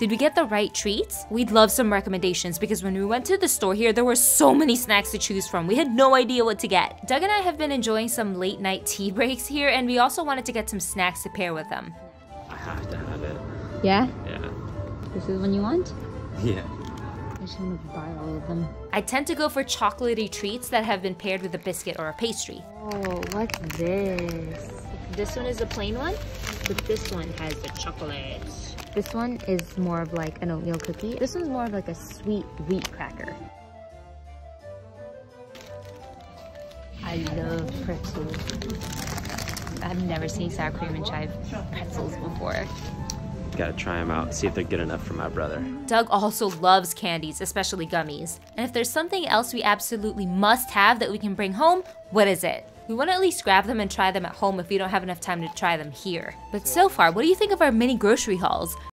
Did we get the right treats? We'd love some recommendations because when we went to the store here, there were so many snacks to choose from. We had no idea what to get. Doug and I have been enjoying some late night tea breaks here, and we also wanted to get some snacks to pair with them. I have to have it. Yeah? Yeah. This is the one you want? Yeah. I just want to buy all of them. I tend to go for chocolatey treats that have been paired with a biscuit or a pastry. Oh, what's this? This one is a plain one, but this one has the chocolate. This one is more of like an oatmeal cookie. This one's more of like a sweet wheat cracker. I love pretzels. I've never seen sour cream and chive pretzels before. Gotta try them out, see if they're good enough for my brother. Doug also loves candies, especially gummies. And if there's something else we absolutely must have that we can bring home, what is it? We want to at least grab them and try them at home if we don't have enough time to try them here. But so far, what do you think of our mini grocery hauls?